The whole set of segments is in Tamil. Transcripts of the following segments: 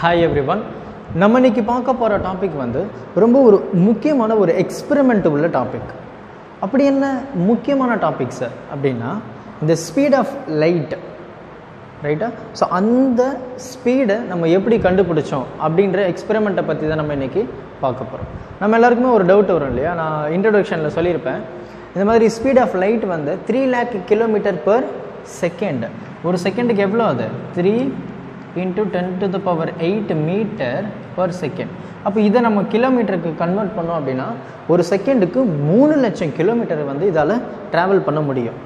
ஹாய் எவ்ரி ஒன் நம்ம இன்னைக்கு பார்க்க போகிற டாபிக் வந்து ரொம்ப ஒரு முக்கியமான ஒரு எக்ஸ்பெரிமெண்ட் உள்ள டாபிக் அப்படி என்ன முக்கியமான டாபிக் சார் அப்படின்னா இந்த ஸ்பீட் ஆஃப் லைட் ரைட்டா ஸோ அந்த ஸ்பீடை நம்ம எப்படி கண்டுபிடிச்சோம் அப்படின்ற எக்ஸ்பெரிமெண்ட்டை பற்றி தான் நம்ம இன்றைக்கி பார்க்க போகிறோம் நம்ம எல்லாருக்குமே ஒரு டவுட் வரும் இல்லையா? நான் இன்ட்ரடக்ஷனில் சொல்லியிருப்பேன். இந்த மாதிரி ஸ்பீட் ஆஃப் லைட் வந்து three lakh kilometre per second ஒரு செகண்டுக்கு எவ்வளோ அது? Three into ten to the power eight metre per second அப்போ இதை நம்ம கிலோமீட்டருக்கு கன்வெர்ட் பண்ணோம் அப்படின்னா ஒரு செகண்டுக்கு மூணு லட்சம் கிலோமீட்டர் வந்து இதால் ட்ராவல் பண்ண முடியும்.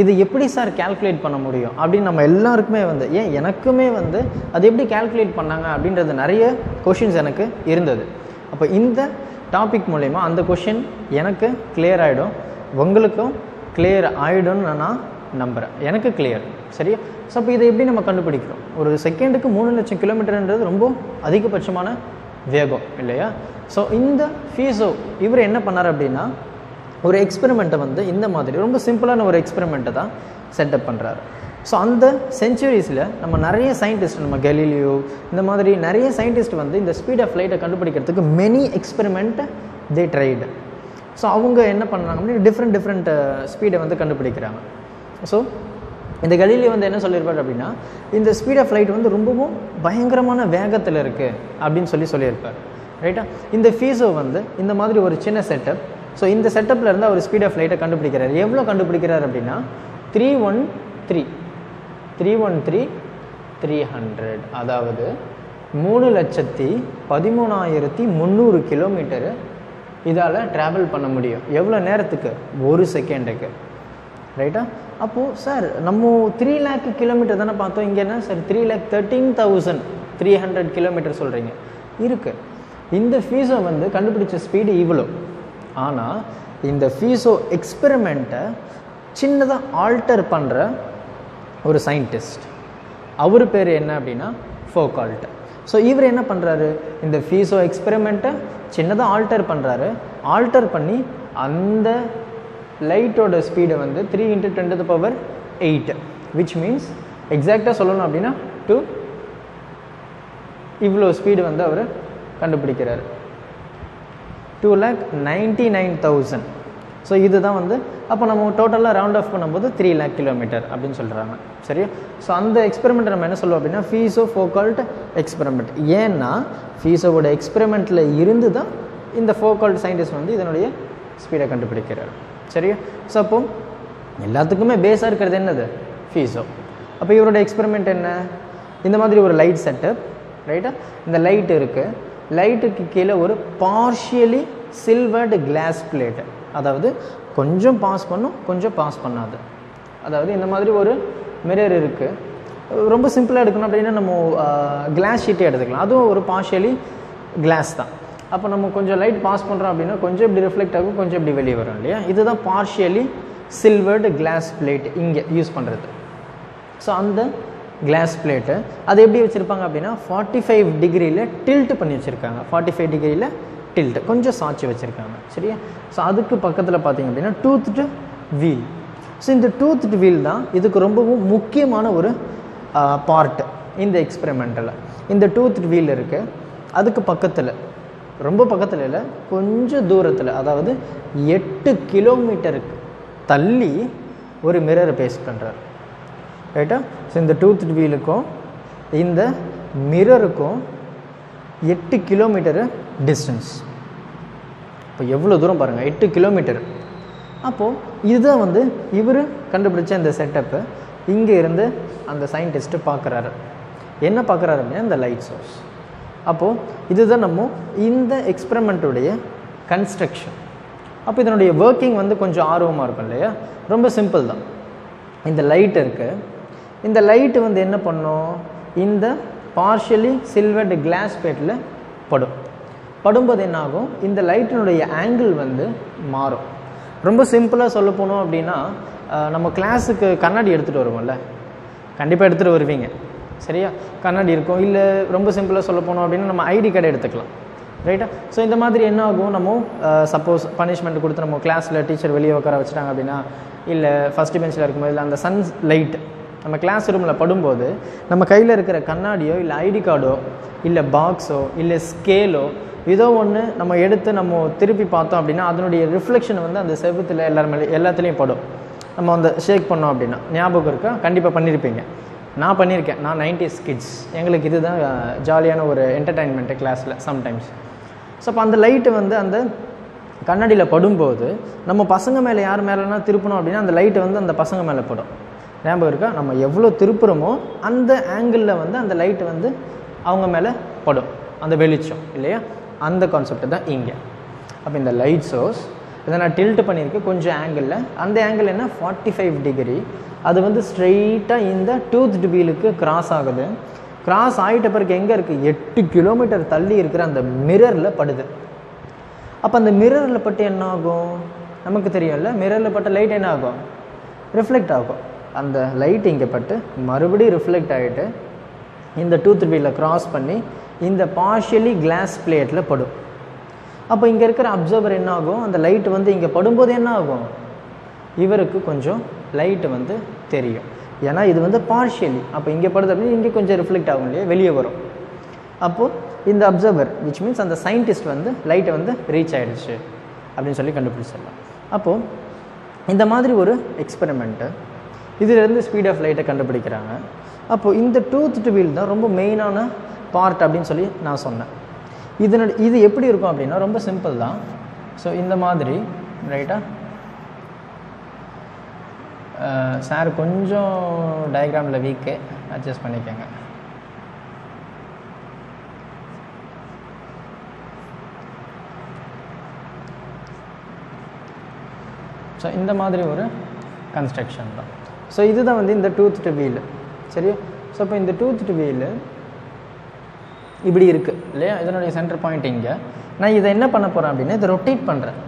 இது எப்படி சார் கால்குலேட் பண்ண முடியும்? அப்படின்னு நம்ம எல்லாருக்குமே வந்து ஏன் எனக்குமே வந்து அது எப்படி கால்குலேட் பண்ணாங்க அப்படின்றது நிறைய கொஷின்ஸ் எனக்கு இருந்தது. அப்போ இந்த டாபிக் மூலயமா அந்த கொஷின் எனக்கு கிளியர் ஆகிடும் உங்களுக்கும் கிளியர் ஆகிடும்னு நான் நம்புகிறேன் எனக்கு கிளியர் சரியா? ஸோ அப்போ இதை எப்படி நம்ம கண்டுபிடிக்கிறோம்? ஒரு செகண்டுக்கு மூணு லட்சம் கிலோமீட்டர்ன்றது ரொம்ப அதிகபட்சமான வேகம் இல்லையா? ஸோ இந்த ஃபீஸோ இவர் என்ன பண்ணார் அப்படின்னா ஒரு எக்ஸ்பெரிமெண்ட்டை வந்து இந்த மாதிரி ரொம்ப சிம்பிளான ஒரு எக்ஸ்பெரிமெண்ட்டை தான் செட்டப் பண்ணுறாரு ஸோ அந்த செஞ்சுரிஸில் நம்ம நிறைய சயின்டிஸ்ட் நம்ம கெலிலியோ இந்த மாதிரி நிறைய சயின்டிஸ்ட் வந்து இந்த ஸ்பீட் ஆஃப் லைட்டை கண்டுபிடிக்கிறதுக்கு many experiment they tried so அவங்க என்ன பண்ணுறாங்க அப்படின்னா டிஃப்ரெண்ட் டிஃப்ரெண்ட் ஸ்பீடை வந்து கண்டுபிடிக்கிறாங்க. ஸோ இந்த கலிலியோ வந்து என்ன சொல்லியிருப்பார் அப்படின்னா இந்த ஸ்பீட் ஆஃப் லைட் வந்து ரொம்பவும் பயங்கரமான வேகத்தில் இருக்குது அப்படின்னு சொல்லி சொல்லியிருப்பார். ரைட்டா இந்த ஃபீஸோ வந்து இந்த மாதிரி ஒரு சின்ன செட்டப் ஸோ இந்த செட்டப்பில் இருந்து அவர் ஸ்பீட் ஆஃப் லைட்டை கண்டுபிடிக்கிறார். எவ்வளோ கண்டுபிடிக்கிறார் அப்படின்னா three one three three one three three hundred அதாவது மூணு லட்சத்தி பதிமூணாயிரத்தி முந்நூறு கிலோமீட்டரு இதால் ட்ராவல் பண்ண முடியும். எவ்வளோ நேரத்துக்கு? ஒரு செகண்டுக்கு ரைட்டா அப்போது சார் நம்ம த்ரீ லேக் கிலோமீட்டர் தானே பார்த்தோம். இங்கே என்ன sir three lakh thirteen thousand three hundred kilometre சொல்கிறீங்க இருக்குது இந்த ஃபீஸோ வந்து கண்டுபிடிச்ச ஸ்பீடு இவ்வளோ ஆனால் இந்த ஃபீஸோ எக்ஸ்பெரிமெண்ட்டை சின்னதாக ஆல்டர் பண்ணுற ஒரு சயின்டிஸ்ட் அவர் பேர் என்ன அப்படின்னா ஃபோகால்ட் ஸோ இவர் என்ன பண்ணுறாரு இந்த ஃபீஸோ எக்ஸ்பெரிமெண்ட்டை சின்னதாக ஆல்டர் பண்ணுறாரு ஆல்டர் பண்ணி அந்த லைட்டோட ஸ்பீடை வந்து three into ten to power eight which means எக்ஸாக்டாக சொல்லணும் அப்படின்னா டூ இவ்வளோ ஸ்பீடு வந்து அவர் கண்டுபிடிக்கிறார். Two lakh ninety nine thousand so இதுதான் வந்து அப்போ நம்ம டோட்டலாக ரவுண்ட் ஆஃப் பண்ணும்போது த்ரீ லேக் கிலோமீட்டர் அப்படின்னு சொல்கிறாங்க சரியா? ஸோ அந்த எக்ஸ்பெரிமெண்ட் நம்ம என்ன சொல்லுவோம் அப்படின்னா ஃபீஸோ ஃபோக்கால்ட் எக்ஸ்பெரிமெண்ட் ஏன்னா ஃபீஸோவோட எக்ஸ்பெரிமெண்ட்டில் இருந்து தான் இந்த ஃபோகால்ட் சயின்டிஸ்ட் வந்து இதனுடைய ஸ்பீடை கண்டுபிடிக்கிறார். சரியா? ஸோ அப்போ எல்லாத்துக்குமே பேஸாக இருக்கிறது என்னது? ஃபீஸோ அப்போ இவரோட எக்ஸ்பெரிமெண்ட் என்ன? இந்த மாதிரி ஒரு லைட் செட்டப் ரைட்டா இந்த லைட் இருக்குது லைட்டுக்கு கீழே ஒரு பார்ஷியலி சில்வர்டு கிளாஸ் பிளேட்டு அதாவது கொஞ்சம் பாஸ் பண்ணும் கொஞ்சம் பாஸ் பண்ணாது. அதாவது இந்த மாதிரி ஒரு மிரர் இருக்குது ரொம்ப சிம்பிளாக எடுக்கணும் அப்படின்னா நம்ம கிளாஸ் ஷீட்டே எடுத்துக்கலாம். அதுவும் ஒரு பார்ஷியலி கிளாஸ் தான். அப்போ நம்ம கொஞ்சம் லைட் பாஸ் பண்ணுறோம் அப்படின்னா கொஞ்சம் இப்படி ரிஃப்ளெக்ட் ஆகும் கொஞ்சம் இப்படி வெளியே வரும் இல்லையா? இதுதான் பார்ஷியலி சில்வர்டு கிளாஸ் பிளேட் இங்கே யூஸ் பண்ணுறது ஸோ அந்த கிளாஸ் பிளேட்டு அது எப்படி வச்சுருப்பாங்க அப்படின்னா ஃபார்ட்டி ஃபைவ் டிகிரியில் டில்ட் பண்ணி வச்சுருக்காங்க. ஃபார்ட்டி ஃபைவ் டிகிரியில் டில்ட்டு கொஞ்சம் சாய்ச்சி வச்சுருக்காங்க சரியா? ஸோ அதுக்கு பக்கத்தில் பார்த்தீங்க அப்படின்னா டூத்டு வீல் ஸோ இந்த டூத்டு வீல் தான் இதுக்கு ரொம்பவும் முக்கியமான ஒரு பார்ட்டு இந்த எக்ஸ்பெரிமெண்ட்டில் இந்த டூத் வீல் இருக்குது அதுக்கு பக்கத்தில் ரொம்ப பக்கத்தில் இல்லை கொஞ்சம் தூரத்தில் அதாவது எட்டு கிலோமீட்டருக்கு தள்ளி ஒரு மிரரை பேஸ்ட் பண்ணுறாரு ரைட்டா ஸோ இந்த டூத் வீலுக்கும் இந்த மிரருக்கும் எட்டு கிலோமீட்டரு டிஸ்டன்ஸ் இப்போ எவ்வளோ தூரம் பாருங்கள் எட்டு கிலோமீட்டர். அப்போது இதுதான் வந்து இவர் கண்டுபிடிச்ச இந்த செட்டப்பு இங்கே இருந்து அந்த சயின்டிஸ்ட்டு பார்க்குறாரு என்ன பார்க்குறாரு அப்படின்னா இந்த லைட் சோர்ஸ் அப்போது இதுதான் நம்ம இந்த எக்ஸ்பெரிமெண்ட்டுடைய கன்ஸ்ட்ரக்ஷன் அப்போ இதனுடைய ஒர்க்கிங் வந்து கொஞ்சம் ஆர்வமாக இருக்கும் இல்லையா? ரொம்ப சிம்பிள் தான். இந்த லைட் இருக்குது இந்த லைட்டு வந்து என்ன பண்ணும்? இந்த பார்ஷியலி சில்வர்டு கிளாஸ் பேட்டில் படும். படும்போது என்னாகும்? இந்த லைட்டினுடைய ஆங்கிள் வந்து மாறும். ரொம்ப சிம்பிளாக சொல்ல போனோம் அப்படின்னா நம்ம கிளாஸுக்கு கண்ணாடி எடுத்துகிட்டு வருவோம்ல? கண்டிப்பாக எடுத்துகிட்டு வருவீங்க. சரியா? கண்ணாடி இருக்கும். இல்லை ரொம்ப சிம்பிளாக சொல்ல போனோம் அப்படின்னா நம்ம ஐடி கார்டு எடுத்துக்கலாம். ரைட்டா ஸோ இந்த மாதிரி என்ன ஆகும்? நம்ம சப்போஸ் பனிஷ்மெண்ட் கொடுத்து நம்ம கிளாஸில் டீச்சர் வெளியே உட்கார வச்சுட்டாங்க அப்படின்னா இல்லை ஃபஸ்ட்டு பெஞ்சில் இருக்கும்போது இல்லை அந்த சன் லைட் நம்ம கிளாஸ் ரூமில் படும்போது நம்ம கையில் இருக்கிற கண்ணாடியோ இல்லை ஐடி கார்டோ இல்லை பாக்ஸோ இல்லை ஸ்கேலோ ஏதோ ஒன்று நம்ம எடுத்து நம்ம திருப்பி பார்த்தோம் அப்படின்னா அதனுடைய ரிஃப்ளெக்ஷன் வந்து அந்த செவத்தில் எல்லாருமே எல்லாத்துலேயும் படும். நம்ம அந்த ஷேக் பண்ணோம் அப்படின்னா ஞாபகம் இருக்கா? கண்டிப்பாக பண்ணியிருப்பீங்க நான் பண்ணியிருக்கேன். நான் நைன்டிஸ் கிட்ஸ் எங்களுக்கு இதுதான் ஜாலியான ஒரு என்டர்டைன்மெண்ட்டு கிளாஸில் சம்டைம்ஸ் ஸோ அப்போ அந்த லைட்டு வந்து அந்த கண்ணாடியில் படும்போது நம்ம பசங்க மேலே யார் மேலேனா திருப்பணும் அப்படின்னா அந்த லைட்டு வந்து அந்த பசங்க மேலே படும். ஞாபகம் இருக்கா? நம்ம எவ்வளோ திருப்புறோமோ அந்த ஆங்கிளில் வந்து அந்த லைட்டு வந்து அவங்க மேலே படும். அந்த வெளிச்சம் இல்லையா? அந்த கான்செப்ட் தான் இங்கே. அப்போ இந்த லைட் சோர்ஸ் இதை நான் டில்ட் பண்ணியிருக்கேன் கொஞ்சம் ஆங்கிளில் அந்த ஆங்கிள் என்ன? ஃபார்ட்டி ஃபைவ் டிகிரி அது வந்து ஸ்ட்ரெயிட்டாக இந்த டூத் வீலுக்கு கிராஸ் ஆகுது. கிராஸ் ஆகிட்ட பிறகு எங்கே இருக்குது எட்டு கிலோமீட்டர் தள்ளி இருக்கிற அந்த மிரரில் படுது. அப்போ அந்த மிரரில் பட்டு என்ன ஆகும் நமக்கு தெரியும்ல மிரரில் பட்ட லைட் என்ன ஆகும் ரிஃப்ளெக்ட் ஆகும். அந்த லைட் இங்கே பட்டு மறுபடியும் ரிஃப்ளெக்ட் ஆகிட்டு இந்த டூத் பீலில் கிராஸ் பண்ணி இந்த பார்ஷியலி கிளாஸ் பிளேட்டில் படும். அப்போ இங்கே இருக்கிற அப்சர்வர் என்ன ஆகும் அந்த லைட் வந்து இங்கே படும்போது என்ன ஆகும் இவருக்கு கொஞ்சம் லைட்டு வந்து தெரியும். ஏன்னா இது வந்து பார்ஷியலி அப்போ இங்கே படுது அப்படின்னு இங்கே கொஞ்சம் ரிஃப்ளெக்ட் ஆகும் இல்லையா? வெளியே வரும். அப்போது இந்த அப்சர்வர் விச் மீன்ஸ் அந்த சயின்டிஸ்ட் வந்து லைட்டை வந்து ரீச் ஆகிடுச்சு அப்படின்னு சொல்லி கண்டுபிடிச்சிடலாம். அப்போது இந்த மாதிரி ஒரு எக்ஸ்பெரிமெண்ட்டு இதிலேருந்து ஸ்பீட் ஆஃப் லைட்டை கண்டுபிடிக்கிறாங்க. அப்போது இந்த டூத் டு வீல் தான் ரொம்ப மெயினான பார்ட் அப்படின்னு சொல்லி நான் சொன்னேன். இதனோட இது எப்படி இருக்கும் அப்படின்னா ரொம்ப சிம்பிள் தான். ஸோ இந்த மாதிரி ரைட்டாக சார் கொஞ்சம் டயக்ராமில் வீக்கு அட்ஜஸ்ட் பண்ணிக்கோங்க. ஸோ இந்த மாதிரி ஒரு கன்ஸ்ட்ரக்ஷன் தான். ஸோ இதுதான் வந்து இந்த டூத் டு வீல் சரியா? ஸோ இப்போ இந்த டூத் வீல் இப்படி இருக்குது இல்லையா? இதனுடைய சென்டர் பாயிண்ட் இங்கே. நான் இதை என்ன பண்ண போகிறேன் அப்படின்னா இதை ரொட்டேட் பண்ணுறேன்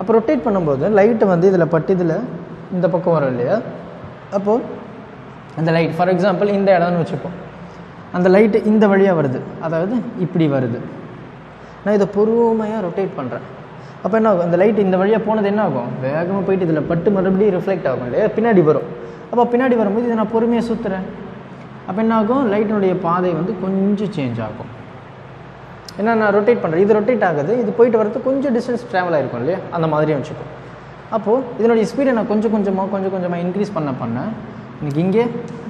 அப்போ ரொட்டேட் பண்ணும்போது லைட்டு வந்து இதில் பட்டு இதில் இந்த பக்கம் வரும் இல்லையா? அப்போது அந்த லைட் ஃபார் எக்ஸாம்பிள் இந்த இடம்னு வச்சுப்போம். அந்த லைட்டு இந்த வழியாக வருது. அதாவது இப்படி வருது. நான் இதை பொறுமையாக ரொட்டேட் பண்ணுறேன் அப்போ என்ன ஆகும்? அந்த லைட் இந்த வழியாக போனது என்ன ஆகும்? வேகமாக போயிட்டு இதில் பட்டு மறுபடியும் ரிஃப்ளெக்ட் ஆகும் இல்லையா? பின்னாடி வரும். அப்போ பின்னாடி வரும்போது இதை நான் பொறுமையாக சுற்றுறேன் அப்போ என்ன ஆகும்? லைட்டினுடைய பாதை வந்து கொஞ்சம் சேஞ்ச் ஆகும். ஏன்னா நான் ரொட்டேட் பண்ணுறேன் இது ரொட்டேட் ஆகுது. இது போயிட்டு வரது கொஞ்சம் டிஸ்டன்ஸ் ட்ராவல் ஆகிருக்கும் இல்லையா? அந்த மாதிரியும் வச்சுக்கோ. அப்போது இதனுடைய ஸ்பீடை நான் கொஞ்சம் கொஞ்சமாக கொஞ்சம் கொஞ்சமாக இன்க்ரீஸ் பண்ண பண்ண எனக்கு இங்கே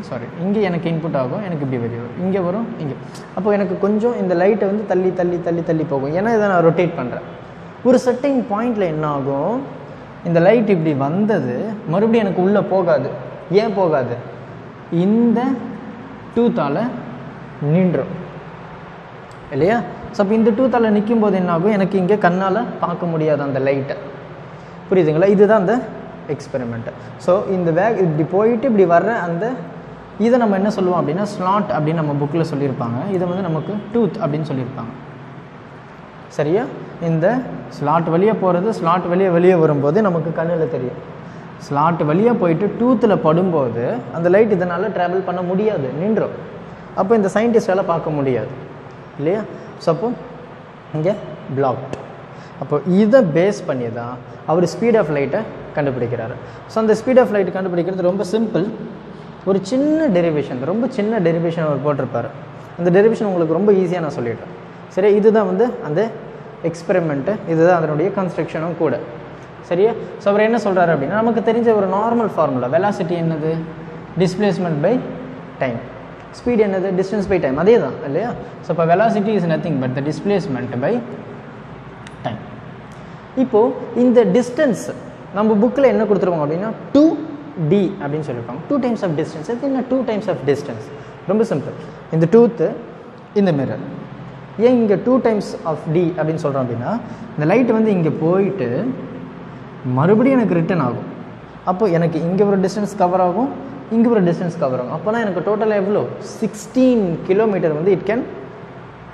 சாரி இங்கே எனக்கு இன்புட் ஆகும். எனக்கு இப்படி வெளியே வரும். இங்கே வரும் இங்கே. அப்போ எனக்கு கொஞ்சம் இந்த லைட்டை வந்து தள்ளி தள்ளி தள்ளி தள்ளி போகும். ஏன்னா இதை நான் ரொட்டேட் பண்ணுறேன் ஒரு செட்டிங் பாயிண்டில் என்ன ஆகும்? இந்த லைட் இப்படி வந்தது மறுபடியும் எனக்கு உள்ளே போகாது. ஏன் போகாது? இந்த டூத்தால் நின்றும். இல்லையா? ஸோ அப்போ இந்த டூத்தால் நிற்கும் போது என்ன ஆகும் எனக்கு இங்கே கண்ணால் பார்க்க முடியாது அந்த லைட்டை புரியுதுங்களா? இதுதான் அந்த எக்ஸ்பெரிமெண்ட்டு ஸோ இந்த வேக் இப்படி போயிட்டு இப்படி வர்ற அந்த இதை நம்ம என்ன சொல்லுவோம் அப்படின்னா ஸ்லாட் அப்படின்னு நம்ம புக்கில் சொல்லியிருப்பாங்க. இதை வந்து நமக்கு டூத் அப்படின்னு சொல்லியிருப்பாங்க. சரியா? இந்த ஸ்லாட் வழியாக போகிறது ஸ்லாட் வழியே வெளியே வரும்போது நமக்கு கண்ணில் தெரியும். ஸ்லாட் வழியாக போயிட்டு டூத்தில் படும்போது அந்த லைட் இதனால் ட்ராவல் பண்ண முடியாது நின்றோம். அப்போ இந்த சயின்டிஸ்டால் பார்க்க முடியாது. இல்லையா? சப்போ இங்கே பிளாக்ட் அப்போ இதை பேஸ் பண்ணி தான் அவர் ஸ்பீட் ஆஃப் லைட்டை கண்டுபிடிக்கிறார். ஸோ அந்த ஸ்பீட் ஆஃப் லைட் கண்டுபிடிக்கிறது ரொம்ப சிம்பிள் ஒரு சின்ன டெரிவேஷன் ரொம்ப சின்ன டெரிவேஷன் அவர் போட்டிருப்பார். அந்த டெரிவேஷன் உங்களுக்கு ரொம்ப ஈஸியாக நான் சொல்லிட்டேன் சரி இதுதான் வந்து அந்த எக்ஸ்பெரிமெண்ட்டு இதுதான் அதனுடைய கன்ஸ்ட்ரக்ஷனும் கூட. சரியா? ஸோ அவர் என்ன சொல்கிறாரு அப்படின்னா நமக்கு தெரிஞ்ச ஒரு நார்மல் ஃபார்முலா வெலாசிட்டி என்னது? டிஸ்பிளேஸ்மெண்ட் பை டைம் ஸ்பீட் என்னது? டிஸ்டன்ஸ் பை டைம் அதே தான் இல்லையா? ஸோ இப்போ velocity is nothing but the displacement by time இப்போது இந்த டிஸ்டன்ஸ் நம்ம புக்கில் என்ன கொடுத்துருவாங்க அப்படின்னா டூ டி அப்படின்னு சொல்லியிருப்பாங்க டூ டைம்ஸ் ஆஃப் டிஸ்டன்ஸ் அது என்ன? டூ டைம்ஸ் ஆஃப் டிஸ்டன்ஸ் ரொம்ப சிம்பிள் இந்த டூத்து இந்த மிரர் ஏன் இங்கே டூ டைம்ஸ் ஆஃப் டி அப்படின்னு சொல்கிறோம் அப்படின்னா இந்த லைட் வந்து இங்கே போயிட்டு மறுபடியும் எனக்கு ரிட்டர்ன் ஆகும். அப்போது எனக்கு இங்கே ஒரு டிஸ்டன்ஸ் கவர் ஆகும் இங்கே ஒரு டிஸ்டன்ஸ் கவர் ஆகும். அப்போனா எனக்கு டோட்டலாக எவ்வளோ சிக்ஸ்டீன் கிலோமீட்டர் வந்து இட் கேன்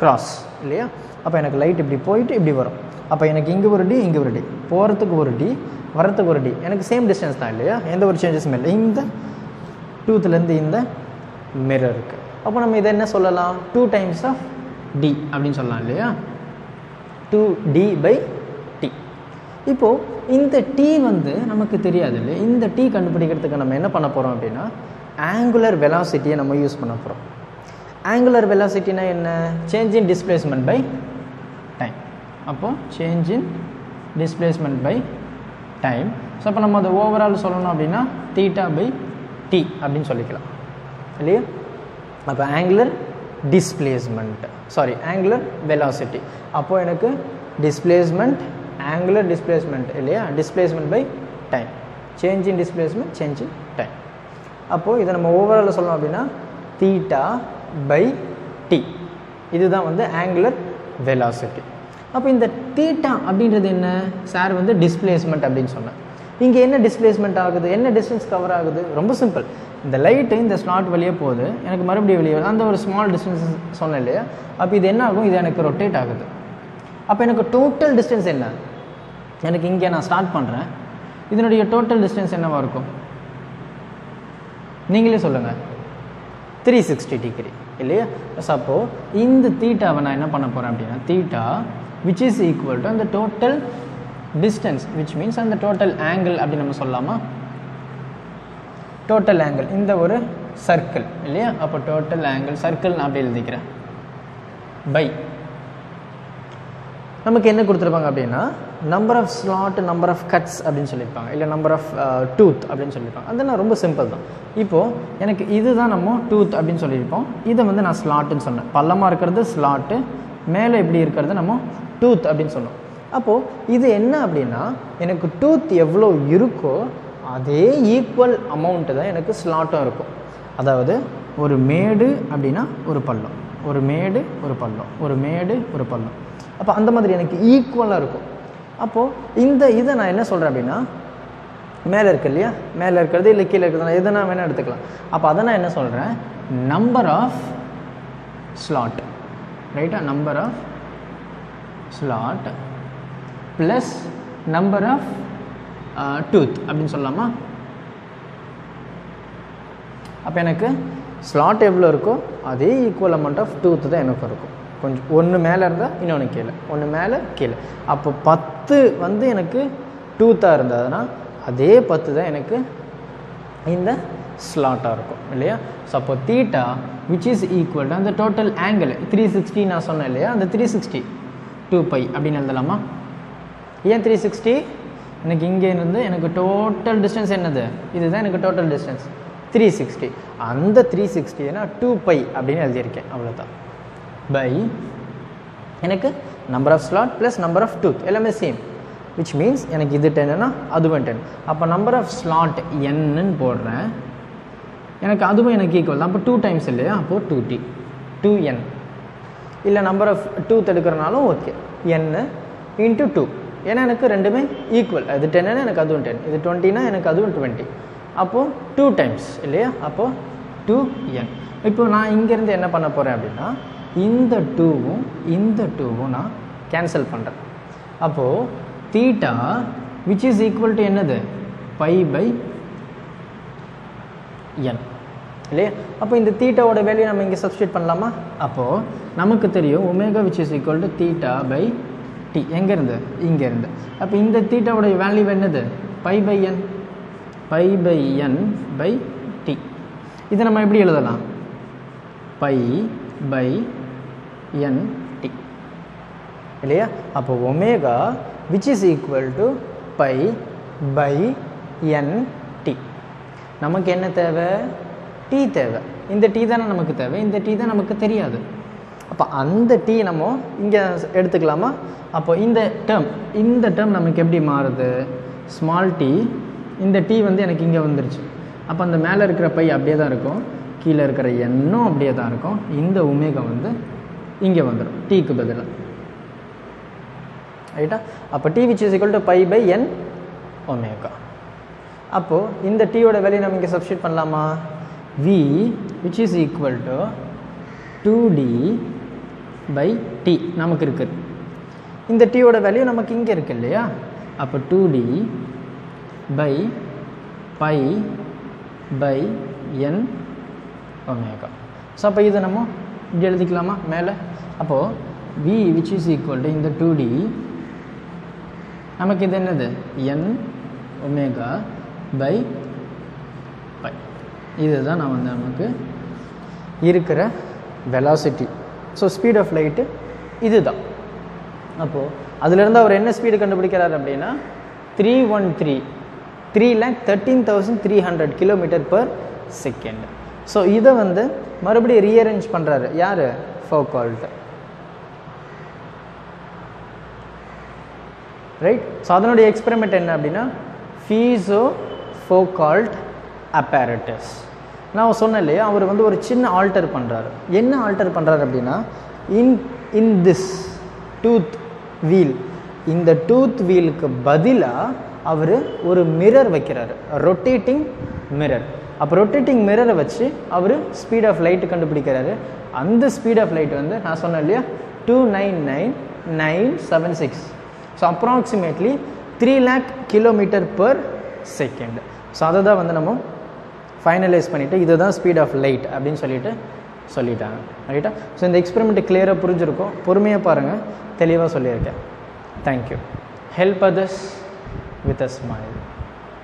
கிராஸ் இல்லையா? அப்போ எனக்கு லைட் இப்படி போயிட்டு இப்படி வரும். அப்போ எனக்கு இங்கே ஒரு டி இங்கே ஒரு டி போகிறதுக்கு ஒரு டி வரத்துக்கு ஒரு டி எனக்கு சேம் டிஸ்டன்ஸ் தான் இல்லையா? எந்த ஒரு சேஞ்சஸும் இல்லை. இந்த டூத்துலேருந்து இந்த மிரர் இருக்குது அப்போ நம்ம இதை என்ன சொல்லலாம்? டூ டைம்ஸ் ஆஃப் டி அப்படின்னு சொல்லலாம் இல்லையா? டூ டி பை இப்போது இந்த டீ வந்து நமக்கு தெரியாது இல்லை இந்த டீ கண்டுபிடிக்கிறதுக்கு நம்ம என்ன பண்ண போகிறோம் அப்படின்னா ஆங்குலர் வெலாசிட்டியை நம்ம யூஸ் பண்ண போகிறோம் ஆங்குலர் வெலாசிட்டினா என்ன? Change in displacement by time அப்போது change in displacement by time so அப்போ நம்ம அதை ஓவரால் சொல்லணும் அப்படின்னா தீட்டா பை டி அப்படின்னு சொல்லிக்கலாம். இல்லையா? அப்போ angular displacement sorry angular velocity அப்போது எனக்கு டிஸ்பிளேஸ்மெண்ட் angular displacement இல்லையா? Displacement by time change in displacement change in time அப்போது இதை நம்ம ஓவரால் சொல்லணும் அப்படின்னா தீட்டா பை டி இதுதான் வந்து ஆங்குலர் வெலாசிட்டி அப்போ இந்த தீட்டா அப்படின்றது என்ன? சார் வந்து டிஸ்பிளேஸ்மெண்ட் அப்படின்னு சொன்னேன் இங்கே என்ன டிஸ்பிளேஸ்மெண்ட் ஆகுது? என்ன டிஸ்டன்ஸ் கவர் ஆகுது? ரொம்ப சிம்பிள் இந்த லைட்டு இந்த ஸ்லாட் வழியே போகுது. எனக்கு மறுபடியும் வெளியே அந்த ஒரு ஸ்மால் டிஸ்டன்ஸ் சொன்னேன் இல்லையா? அப்போ இது என்ன ஆகும்? இது எனக்கு ரொட்டேட் ஆகுது. அப்போ எனக்கு டோட்டல் டிஸ்டன்ஸ் என்ன? எனக்கு இங்கே நான் ஸ்டார்ட் பண்ணுறேன் இதனுடைய டோட்டல் டிஸ்டன்ஸ் என்னவா இருக்கும்? நீங்களே சொல்லுங்கள் த்ரீ சிக்ஸ்டி டிகிரி இல்லையா? அப்போ இந்த தீட்டாவை நான் என்ன பண்ண போகிறேன் அப்படின்னா theta which is equal to அந்த டோட்டல் டிஸ்டன்ஸ் விச் மீன்ஸ் அந்த டோட்டல் ஆங்கிள் அப்படின்னு நம்ம சொல்லலாமா? டோட்டல் ஆங்கிள் இந்த ஒரு சர்க்கிள் இல்லையா? அப்போ டோட்டல் ஆங்கிள் சர்க்கிள் நான் அப்படி எழுதிக்கிறேன். பை நமக்கு என்ன கொடுத்துருப்பாங்க அப்படின்னா number of slot number of cuts அப்படின்னு சொல்லியிருப்பாங்க. இல்லை நம்பர் ஆஃப் டூத் அப்படின்னு சொல்லியிருப்பாங்க. அதெல்லாம் ரொம்ப சிம்பிள் தான். இப்போது எனக்கு இதுதான் நம்ம டூத் அப்படின்னு சொல்லியிருப்போம். இதை வந்து நான் ஸ்லாட்டுன்னு சொன்னேன். பள்ளமாக இருக்கிறது ஸ்லாட்டு மேலே எப்படி இருக்கிறது நம்ம டூத் அப்படின்னு சொன்னோம். அப்போது இது என்ன அப்படின்னா எனக்கு டூத் எவ்வளோ இருக்கோ அதே ஈக்குவல் அமௌண்ட்டு தான் எனக்கு ஸ்லாட்டும் இருக்கும். அதாவது ஒரு மேடு அப்படின்னா ஒரு பள்ளம். ஒரு மேடு ஒரு பள்ளம். ஒரு மேடு ஒரு பள்ளம். அப்போ அந்த மாதிரி எனக்கு ஈக்குவலாக இருக்கும். அப்போது இந்த இதை நான் என்ன சொல்கிறேன் அப்படின்னா மேலே இருக்கு இல்லையா? மேலே இருக்கிறது இல்லை கீழே இருக்கிறது எதை நான் வேணால் எடுத்துக்கலாம். அப்போ அதை நான் என்ன சொல்கிறேன் நம்பர் ஆஃப் ஸ்லாட் ரைட்டா number of slot plus number of tooth அப்படின்னு சொல்லலாமா? அப்போ எனக்கு ஸ்லாட் எவ்வளோ இருக்கோ அதே ஈக்குவல் அமௌண்ட் ஆஃப் டூத் தான் எனக்கு இருக்கும். கொஞ்சம் ஒன்று மேலே இருந்தால் இன்னொன்று கீழே. ஒன்று மேலே கீழே. அப்போ பத்து வந்து எனக்கு டூத்தாக இருந்ததுன்னா அதே பத்து தான் எனக்கு இந்த ஸ்லாட்டாக இருக்கும் இல்லையா? ஸோ அப்போ தீட்டா விச் இஸ் ஈக்குவல் அந்த டோட்டல் ஆங்கிள் த்ரீ சிக்ஸ்டி நான் சொன்னேன் இல்லையா? அந்த த்ரீ சிக்ஸ்டி டூ பை அப்படின்னு எழுதலாமா? ஏன் த்ரீ சிக்ஸ்டி எனக்கு இங்கே இருந்து எனக்கு டோட்டல் டிஸ்டன்ஸ் என்னது? இதுதான் எனக்கு டோட்டல் டிஸ்டன்ஸ் த்ரீ சிக்ஸ்டி அந்த த்ரீ சிக்ஸ்டினா டூ பை அப்படின்னு எழுதியிருக்கேன் அவ்வளோதான் பை எனக்கு number of slot plus number of tooth எல்லாமே சேம் விச் மீன்ஸ் எனக்கு இது டென்னா அதுவும் டென் அப்போ நம்பர் ஆஃப் ஸ்லாட் என்னன்னு போடுறேன். எனக்கு அதுவும் எனக்கு ஈக்குவல் தான். அப்போ டூ டைம்ஸ் இல்லையா? அப்போது டூ டி டூ என் இல்லை நம்பர் ஆஃப் டூத் எடுக்கிறனாலும் ஓகே என்னு இன்ட்டு டூ ஏன்னா எனக்கு ரெண்டுமே ஈக்குவல் அது டென்னா எனக்கு அதுவும் டென் இது டுவெண்ட்டினா எனக்கு அதுவும் டுவெண்ட்டி அப்போது டூ டைம்ஸ் இல்லையா? அப்போது டூ என் இப்போ நான் இங்கேருந்து என்ன பண்ண போகிறேன் அப்படின்னா இந்த டூவும் இந்த டூவும் நான் கேன்சல் பண்ணுறேன் அப்போது theta which is equal to என்னது? பை பை என் இல்லையா? அப்போ இந்த தீட்டாவோட வேல்யூ நம்ம இங்கே சப்ஸ்டியூட் பண்ணலாமா? அப்போது நமக்கு தெரியும் omega which is equal to theta by T எங்கேருந்து? இங்கேருந்து. அப்போ இந்த தீட்டாவோட வேல்யூ என்னது? Pi by N pi by N by T இதை நம்ம எப்படி எழுதலாம்? பை பை என் டி இல்லையா அப்போ omega which is equal to pi by N T நமக்கு என்ன தேவை? டீ தேவை. இந்த டீ தானே நமக்கு தேவை. இந்த டீ தான் நமக்கு தெரியாது. அப்போ அந்த டீ நம்ம இங்கே எடுத்துக்கலாமா? அப்போ இந்த டேர்ம் இந்த டேர்ம் நமக்கு எப்படி மாறுது? ஸ்மால் டீ இந்த டீ வந்து எனக்கு இங்கே வந்துருச்சு. அப்போ அந்த மேலே இருக்கிற பை அப்படியே தான் இருக்கும். கீழே இருக்கிற எண்ணும் அப்படியே தான் இருக்கும். இந்த உமேகம் வந்து இங்கே வந்துடும் டீக்கு பதிலாக ரைட்டா அப்போ T which is equal to pi by N omega அப்போது இந்த டீயோட வேல்யூ நம்ம இங்கே சப்ஸ்டியூட் பண்ணலாமா? V which is equal to two D by T நமக்கு இருக்குது இந்த டீயோட வேல்யூ நமக்கு இங்கே இருக்கு இல்லையா? அப்போ two D by pi by N omega so அப்போ இது நம்ம இப்படி எழுதிக்கலாமா? மேலே? அப்போது V which is equal to இந்த டூ டி நமக்கு இது என்னது? N omega by pi. இதுதான் நான் வந்து நமக்கு இருக்கிற velocity so speed of light இதுதான். அப்போது அதுலேருந்து அவர் என்ன ஸ்பீடு கண்டுபிடிக்கிறார் அப்படின்னா three one three three lakh thirteen thousand three hundred kilometre per second so இதை வந்து மறுபடியும் ரீஅரேஞ்ச் பண்ணுறாரு யார்? ஃபோகால்ட் ரைட் ஸோ அதனுடைய எக்ஸ்பெரிமெண்ட் என்ன அப்படின்னா ஃபீஸோ ஃபோகால்ட் அப்பேரட்டஸ் நான் சொன்னேன் இல்லையா அவர் வந்து ஒரு சின்ன ஆல்டர் பண்ணுறாரு என்ன ஆல்டர் பண்ணுறாரு அப்படின்னா in in this tooth wheel இந்த டூத் வீலுக்கு பதிலாக அவர் ஒரு மிரர் வைக்கிறாரு. ரொட்டேட்டிங் மிரர் அப்போ ரொட்டேட்டிங் மிரரை வச்சு அவர் ஸ்பீட் ஆஃப் லைட்டு கண்டுபிடிக்கிறாரு. அந்த ஸ்பீட் ஆஃப் லைட் வந்து நான் சொன்னேன் இல்லையா? Two nine nine nine seven six so approximately three lakh kilometre per second so அதை தான் வந்து நம்ம ஃபைனலைஸ் பண்ணிவிட்டு இதுதான் ஸ்பீட் ஆஃப் லைட் அப்படின்னு சொல்லிட்டு சொல்லிட்டாங்க. ரைட்டா ஸோ இந்த எக்ஸ்பெரிமெண்ட் கிளியராக புரிஞ்சிருக்கும். பொறுமையாக பாருங்கள் தெளிவாக சொல்லியிருக்கேன். Thank you help others with a smile